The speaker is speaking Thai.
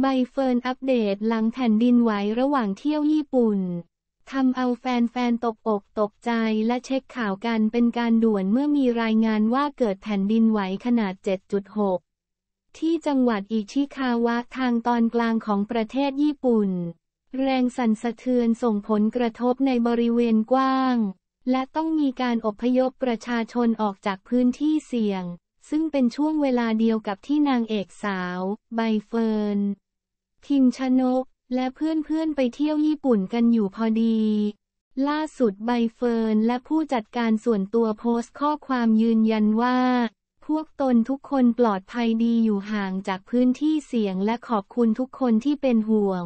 ใบเฟิร์นอัปเดตหลังแผ่นดินไหวระหว่างเที่ยวญี่ปุ่นทำเอาแฟนๆตกอกตกใจและเช็คข่าวกันเป็นการด่วนเมื่อมีรายงานว่าเกิดแผ่นดินไหวขนาด 7.6 ที่จังหวัดอิชิคาวะทางตอนกลางของประเทศญี่ปุ่น แรงสั่นสะเทือนส่งผลกระทบในบริเวณกว้าง และต้องมีการอพยพประชาชนออกจากพื้นที่เสี่ยง ซึ่งเป็นช่วงเวลาเดียวกับที่นางเอกสาว ใบเฟิร์น พิมชนก และเพื่อนๆไปเที่ยวญี่ปุ่นกันอยู่พอดี ล่าสุดใบเฟิร์นและผู้จัดการส่วนตัวโพสต์ข้อความยืนยันว่า พวกตนทุกคนปลอดภัยดีอยู่ห่างจากพื้นที่เสี่ยงและขอบคุณทุกคนที่เป็นห่วง